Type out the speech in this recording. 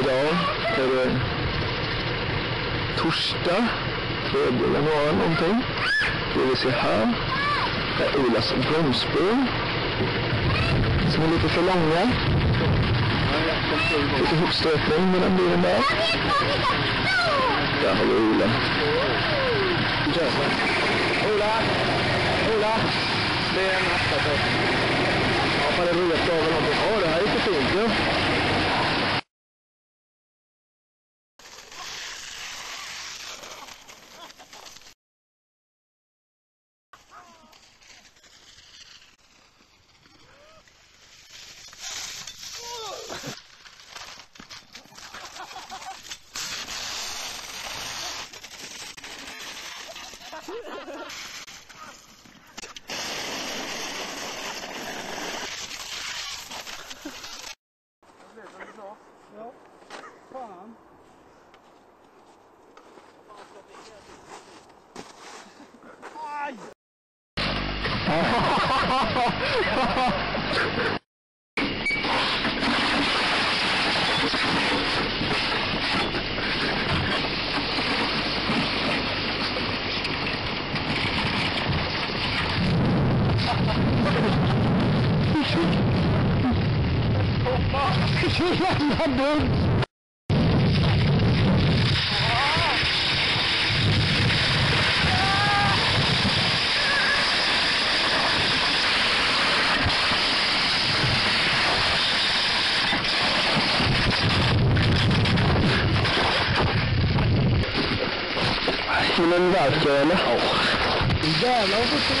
idag är det torsdag, 3 januari någonting. Ska vi se här. det är Olas bromsspår. Som är lite för långa. Lite hopstöpning mellan bilen där. Där har vi Ola. Ola! Ola! Det är en aftertop. Ja, fan det roligt att ha någonting. Ja, det här gick ju fint ju. Jävla dumt! Himlen verkar eller? Ja. Jävlar vad dudes. من بعد كده نحو ده لو كنت